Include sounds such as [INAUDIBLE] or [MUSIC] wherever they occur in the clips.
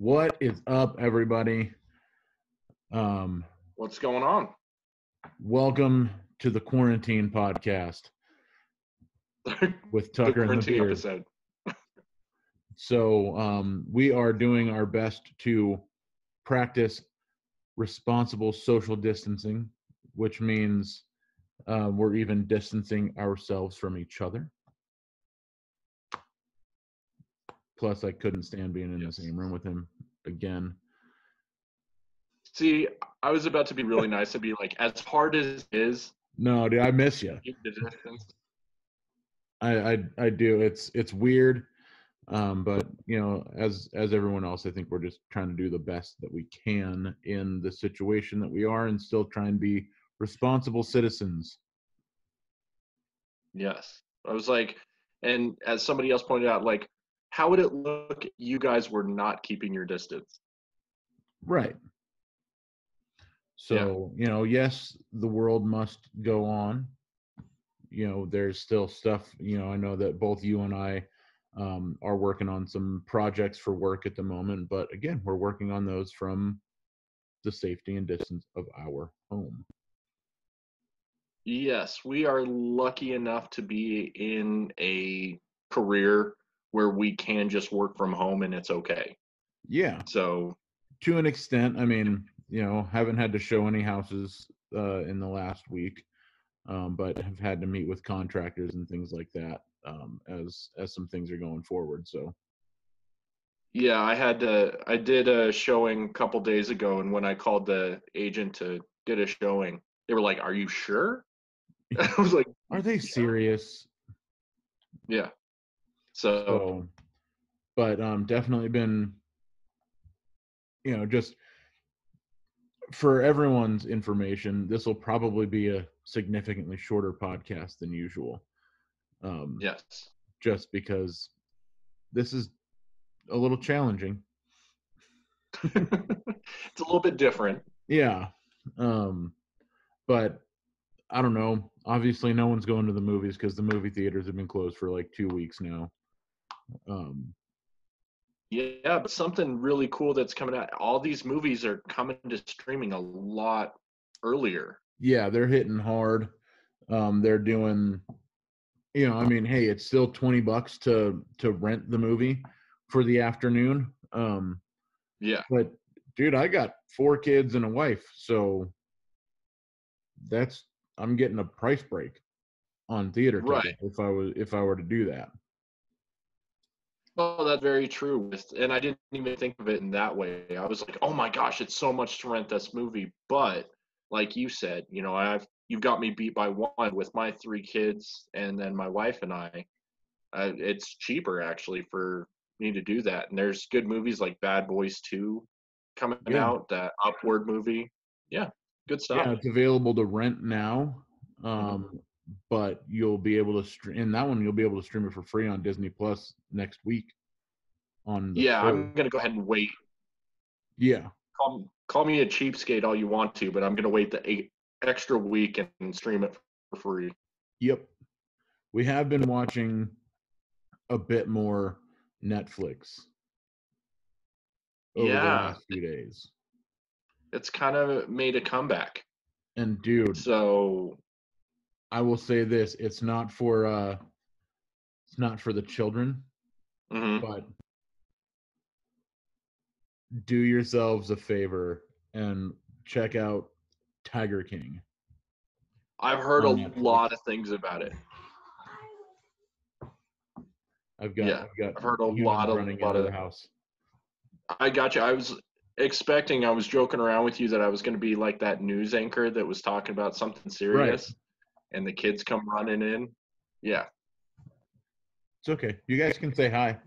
What is up, everybody? Um, What's going on? welcome to the quarantine podcast [LAUGHS] with Tucker and the quarantine Beard. episode. [LAUGHS] So, um, we are doing our best to practice responsible social distancing, which means uh, we're even distancing ourselves from each other. Plus, I couldn't stand being in Yes. the same room with him again. See, I was about to be really nice and be like, as hard as it is, No, dude, I miss you. keep the distance. I, I I do. It's it's weird, um, but you know, as as everyone else, I think we're just trying to do the best that we can in the situation that we are, and still try and be responsible citizens. Yes. I was like, and as somebody else pointed out, like, how would it look if you guys were not keeping your distance? Right. So you know, yes, the world must go on. You know, there's still stuff. You know, I know that both you and I um, are working on some projects for work at the moment, but again, we're working on those from the safety and distance of our home. Yes, we are lucky enough to be in a career where we can just work from home and it's okay. Yeah, So, to an extent. I mean, you know, haven't had to show any houses uh, in the last week, um, but have had to meet with contractors and things like that um, as as some things are going forward. So Yeah, I had to. I did a showing a couple days ago, and when I called the agent to get a showing, they were like, "Are you sure?" [LAUGHS] I was like, are they serious? "Yeah." So, So, but um, definitely been, you know, just for everyone's information, this will probably be a significantly shorter podcast than usual. Um, yes, just because this is a little challenging. [LAUGHS] it's a little bit different. Yeah. Um, but I don't know. Obviously, no one's going to the movies because the movie theaters have been closed for like two weeks now. Um, Yeah, but something really cool that's coming out. All these movies are coming to streaming a lot earlier. yeah, they're hitting hard. Um, they're doing, you know, I mean, hey, it's still twenty bucks to to rent the movie for the afternoon. Um, Yeah, but dude, I got four kids and a wife, so that's I'm getting a price break on theater Right. if I was if I were to do that. Well, that's very true. With and I didn't even think of it in that way. I was like, "Oh my gosh, it's so much to rent this movie." But like you said, you know, I've you've got me beat by one with my three kids and then my wife and I. Uh, it's cheaper actually for me to do that. And there's good movies like Bad Boys Two coming Yeah. out, that Onward movie. Yeah, good stuff. Yeah, it's available to rent now. Um, but you'll be able to stream in that one. You'll be able to stream it for free on Disney Plus next week. On Yeah, I'm gonna go ahead and wait. yeah, Call, call me a cheapskate all you want to, but I'm gonna wait the eight extra week and stream it for free. yep. We have been watching a bit more Netflix over the last few days. It's kind of made a comeback. And dude, So I will say this: it's not for uh, it's not for the children, mhm. but do yourselves a favor and check out Tiger King. I've heard a Netflix. lot of things about it. I've got, Yeah, I've got I've heard a lot of- running lot out of of- the house. I got you. I was expecting. I was joking around with you that I was going to be like that news anchor that was talking about something serious, and the kids come running in. Yeah, It's okay. You guys can say hi.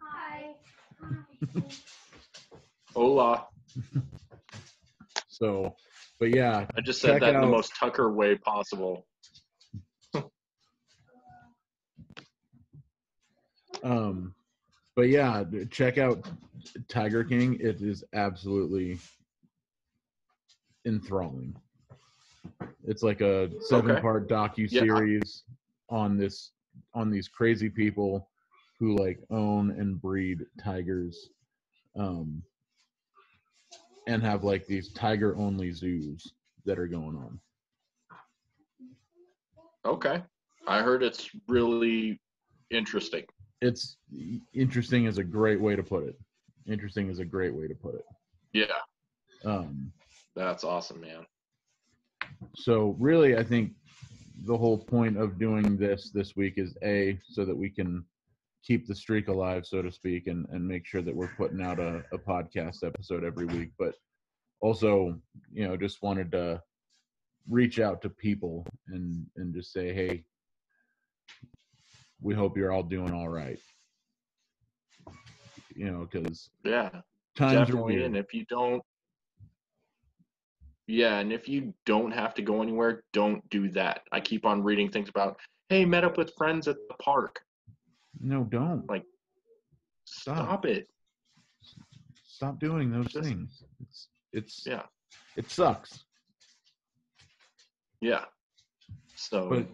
Hi. [LAUGHS] hola. So, but yeah, I just said Check that in the most Tucker way possible. [LAUGHS] um, but yeah, check out Tiger King. It is absolutely enthralling. It's like a seven-part docu series on this on these crazy people who like own and breed tigers. um, and have like these tiger only zoos that are going on. Okay. I heard it's really interesting. It's interesting is a great way to put it. Interesting is a great way to put it. Yeah, Um, that's awesome, man. So really, I think the whole point of doing this this week is a so that we can keep the streak alive, so to speak, and and make sure that we're putting out a, a podcast episode every week. But also, you know, just wanted to reach out to people and and just say, hey, we hope you're all doing all right. You know, because Yeah, times are definitely. weird. And if you don't, yeah, and if you don't have to go anywhere, don't do that. I keep on reading things about, hey, met up with friends at the park. No, don't. Like, Stop. Stop it. Stop doing those Just- things. It's it's Yeah, it sucks. yeah. So But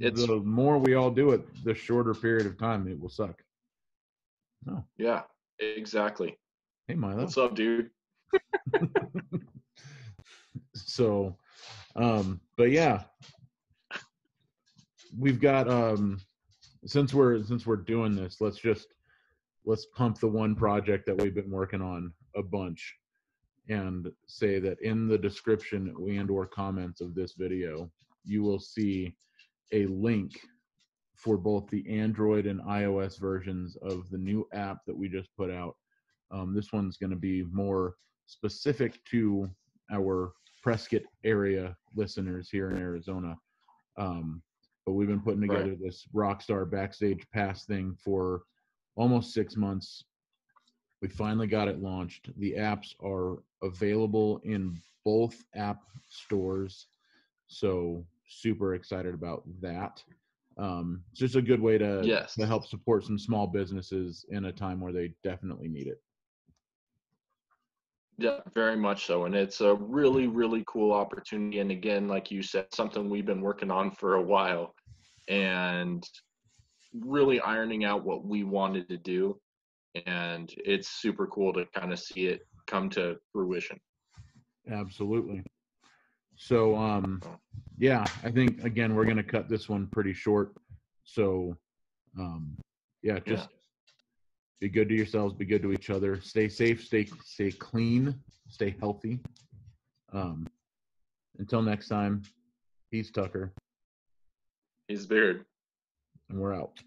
It's- the more we all do it, the shorter period of time it will suck. No. yeah, exactly. Hey Milo. What's up, dude? [LAUGHS] so um but yeah. We've got um since we're since we're doing this let's just let's pump the one project that we've been working on a bunch and say that in the description and or comments of this video you will see a link for both the android and ios versions of the new app that we just put out. Um, this one's going to be more specific to our Prescott area listeners here in Arizona. Um, but we've been putting Right. together this Rockstar Backstage Pass thing for almost six months. We finally got it launched. The apps are available in both app stores. So super excited about that. Um, it's just a good way to, Yes. to help support some small businesses in a time where they definitely need it. Yeah, very much so. And it's a really, really cool opportunity. And again, like you said, something we've been working on for a while and really ironing out what we wanted to do. And it's super cool to kind of see it come to fruition. Absolutely. So um yeah, I think again we're gonna cut this one pretty short. So um yeah, just be good to yourselves, be good to each other, stay safe, stay stay clean, stay healthy. Um until next time, peace Tucker, He's beard. and we're out.